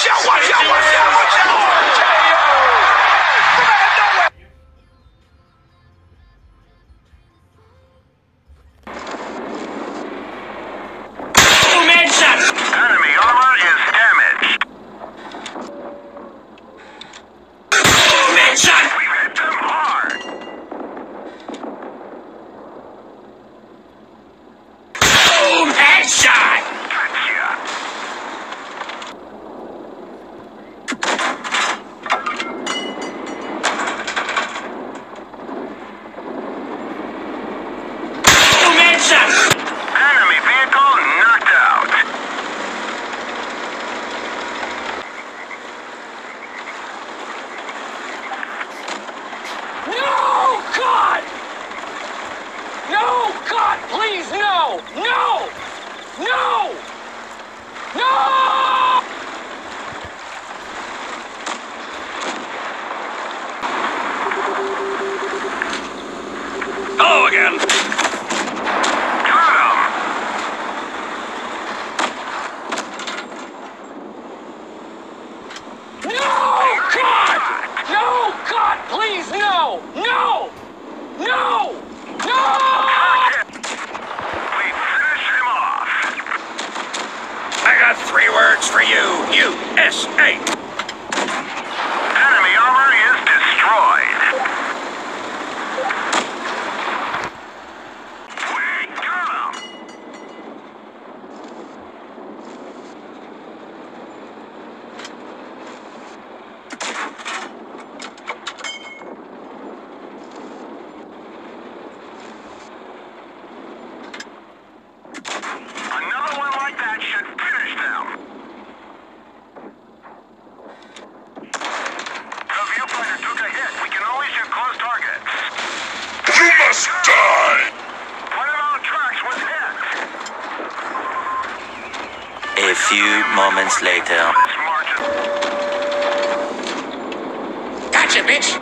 笑话，笑话，笑。No! S8. few moments later. Gotcha, bitch!